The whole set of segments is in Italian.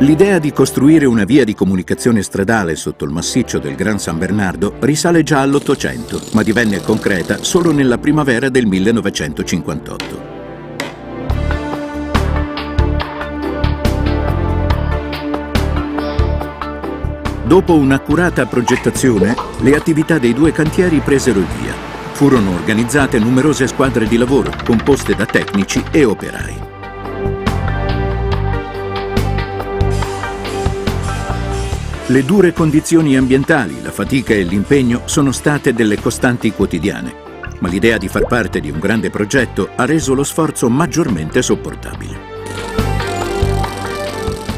L'idea di costruire una via di comunicazione stradale sotto il massiccio del Gran San Bernardo risale già all'Ottocento, ma divenne concreta solo nella primavera del 1958. Dopo un'accurata progettazione, le attività dei due cantieri presero il via. Furono organizzate numerose squadre di lavoro, composte da tecnici e operai. Le dure condizioni ambientali, la fatica e l'impegno sono state delle costanti quotidiane, ma l'idea di far parte di un grande progetto ha reso lo sforzo maggiormente sopportabile.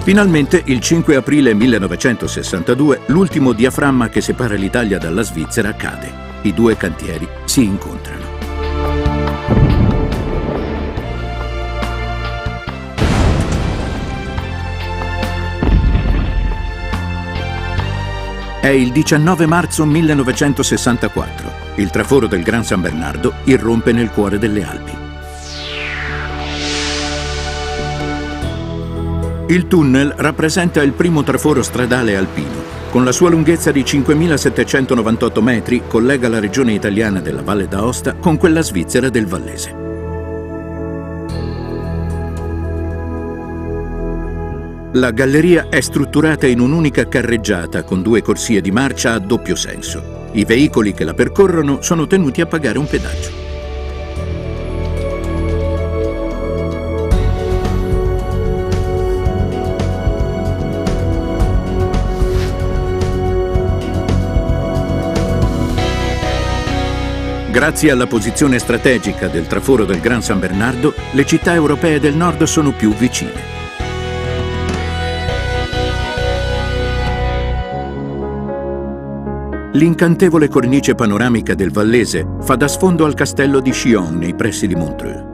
Finalmente, il 5 aprile 1962, l'ultimo diaframma che separa l'Italia dalla Svizzera cade. I due cantieri si incontrano. È il 19 marzo 1964. Il traforo del Gran San Bernardo irrompe nel cuore delle Alpi. Il tunnel rappresenta il primo traforo stradale alpino. Con la sua lunghezza di 5.798 metri collega la regione italiana della Valle d'Aosta con quella svizzera del Vallese. La galleria è strutturata in un'unica carreggiata con due corsie di marcia a doppio senso. I veicoli che la percorrono sono tenuti a pagare un pedaggio. Grazie alla posizione strategica del traforo del Gran San Bernardo, le città europee del nord sono più vicine. L'incantevole cornice panoramica del Vallese fa da sfondo al castello di Chillon nei pressi di Montreux.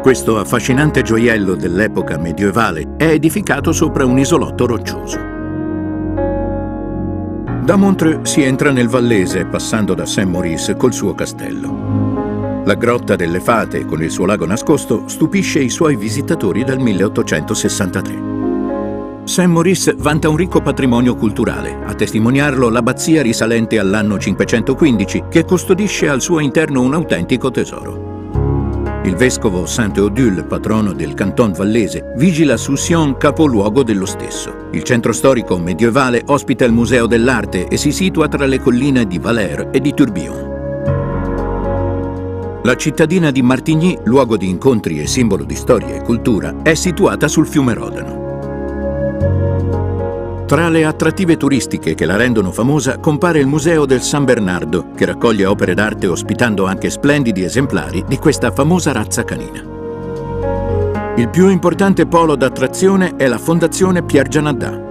Questo affascinante gioiello dell'epoca medievale è edificato sopra un isolotto roccioso. Da Montreux si entra nel Vallese passando da Saint-Maurice col suo castello. La grotta delle Fate con il suo lago nascosto stupisce i suoi visitatori dal 1863. Saint-Maurice vanta un ricco patrimonio culturale, a testimoniarlo l'abbazia risalente all'anno 515 che custodisce al suo interno un autentico tesoro. Il vescovo Saint-Odule, patrono del Canton Vallese, vigila su Sion, capoluogo dello stesso. Il centro storico medievale ospita il Museo dell'Arte e si situa tra le colline di Valère e di Tourbillon. La cittadina di Martigny, luogo di incontri e simbolo di storia e cultura, è situata sul fiume Rodano. Tra le attrattive turistiche che la rendono famosa compare il Museo del San Bernardo, che raccoglie opere d'arte ospitando anche splendidi esemplari di questa famosa razza canina. Il più importante polo d'attrazione è la Fondazione Pierre Gianadà.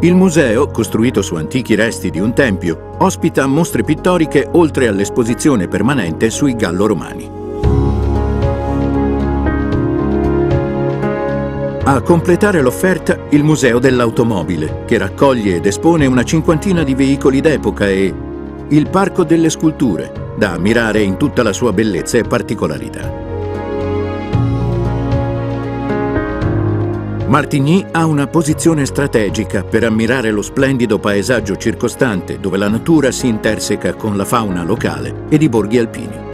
Il museo, costruito su antichi resti di un tempio, ospita mostre pittoriche oltre all'esposizione permanente sui gallo-romani. A completare l'offerta il Museo dell'Automobile, che raccoglie ed espone una cinquantina di veicoli d'epoca e il Parco delle Sculture, da ammirare in tutta la sua bellezza e particolarità. Martigny ha una posizione strategica per ammirare lo splendido paesaggio circostante dove la natura si interseca con la fauna locale ed i borghi alpini.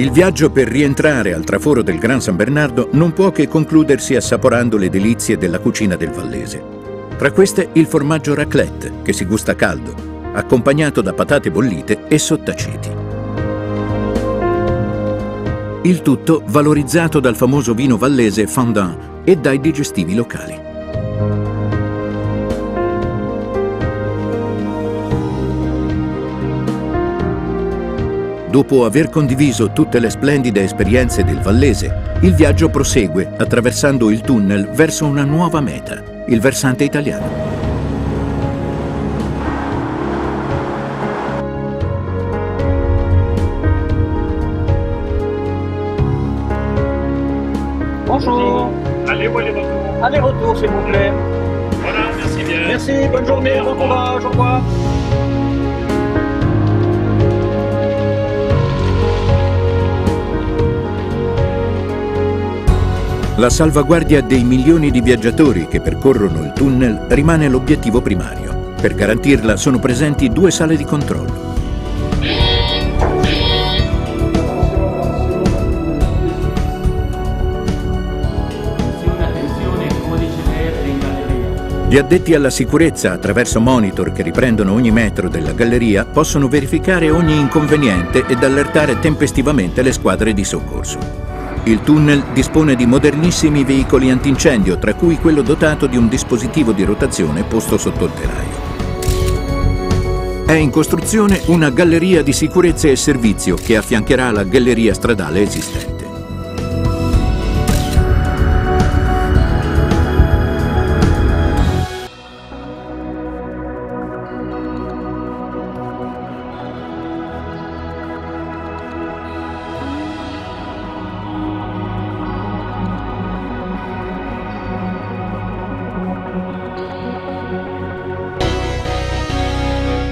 Il viaggio per rientrare al traforo del Gran San Bernardo non può che concludersi assaporando le delizie della cucina del Vallese. Tra queste il formaggio raclette, che si gusta caldo, accompagnato da patate bollite e sottaceti. Il tutto valorizzato dal famoso vino vallese Fondant e dai digestivi locali. Dopo aver condiviso tutte le splendide esperienze del Vallese, il viaggio prosegue attraversando il tunnel verso una nuova meta, il versante italiano. bonjour. Allez, les retours Aller-retour, s'il vous plaît. Voilà, merci bien. Merci, bonne journée, bon courage, au revoir. La salvaguardia dei milioni di viaggiatori che percorrono il tunnel rimane l'obiettivo primario. Per garantirla sono presenti due sale di controllo. Gli addetti alla sicurezza, attraverso monitor che riprendono ogni metro della galleria, possono verificare ogni inconveniente ed allertare tempestivamente le squadre di soccorso. Il tunnel dispone di modernissimi veicoli antincendio, tra cui quello dotato di un dispositivo di rotazione posto sotto il telaio. È in costruzione una galleria di sicurezza e servizio che affiancherà la galleria stradale esistente.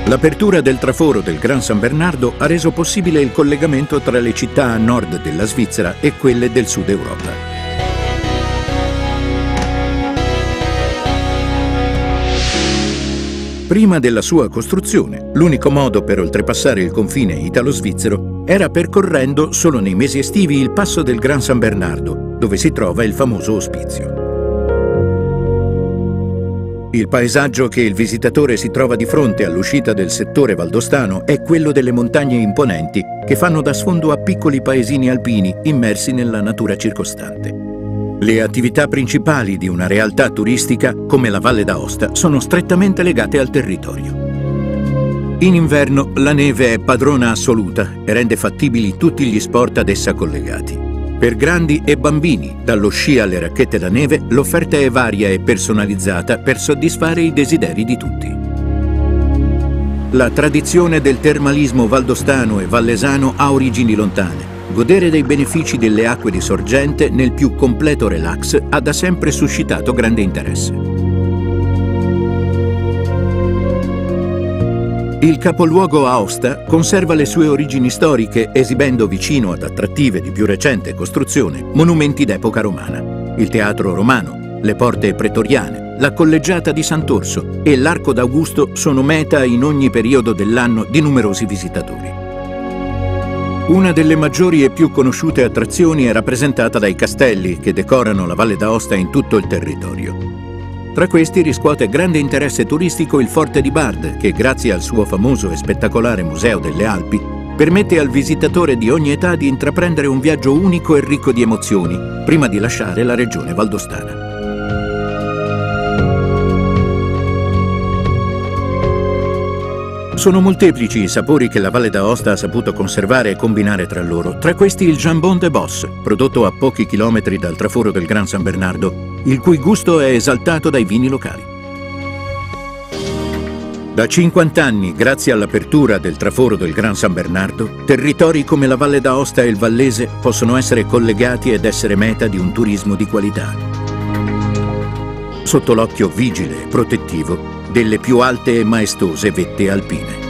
L'apertura del traforo del Gran San Bernardo ha reso possibile il collegamento tra le città a nord della Svizzera e quelle del sud Europa. Prima della sua costruzione, l'unico modo per oltrepassare il confine italo-svizzero era percorrendo solo nei mesi estivi il passo del Gran San Bernardo, dove si trova il famoso ospizio. Il paesaggio che il visitatore si trova di fronte all'uscita del settore valdostano è quello delle montagne imponenti che fanno da sfondo a piccoli paesini alpini immersi nella natura circostante. Le attività principali di una realtà turistica come la Valle d'Aosta sono strettamente legate al territorio. In inverno la neve è padrona assoluta e rende fattibili tutti gli sport ad essa collegati. Per grandi e bambini, dallo sci alle racchette da neve, l'offerta è varia e personalizzata per soddisfare i desideri di tutti. La tradizione del termalismo valdostano e vallesano ha origini lontane. Godere dei benefici delle acque di sorgente nel più completo relax ha da sempre suscitato grande interesse. Il capoluogo Aosta conserva le sue origini storiche esibendo vicino ad attrattive di più recente costruzione monumenti d'epoca romana. Il teatro romano, le porte pretoriane, la collegiata di Sant'Orso e l'Arco d'Augusto sono meta in ogni periodo dell'anno di numerosi visitatori. Una delle maggiori e più conosciute attrazioni è rappresentata dai castelli che decorano la Valle d'Aosta in tutto il territorio. Tra questi riscuote grande interesse turistico il Forte di Bard, che grazie al suo famoso e spettacolare Museo delle Alpi permette al visitatore di ogni età di intraprendere un viaggio unico e ricco di emozioni, prima di lasciare la regione valdostana. Sono molteplici i sapori che la Valle d'Aosta ha saputo conservare e combinare tra loro, tra questi il Jambon de Boss, prodotto a pochi chilometri dal traforo del Gran San Bernardo, il cui gusto è esaltato dai vini locali. Da 50 anni, grazie all'apertura del traforo del Gran San Bernardo, territori come la Valle d'Aosta e il Vallese possono essere collegati ed essere meta di un turismo di qualità. Sotto l'occhio vigile e protettivo delle più alte e maestose vette alpine.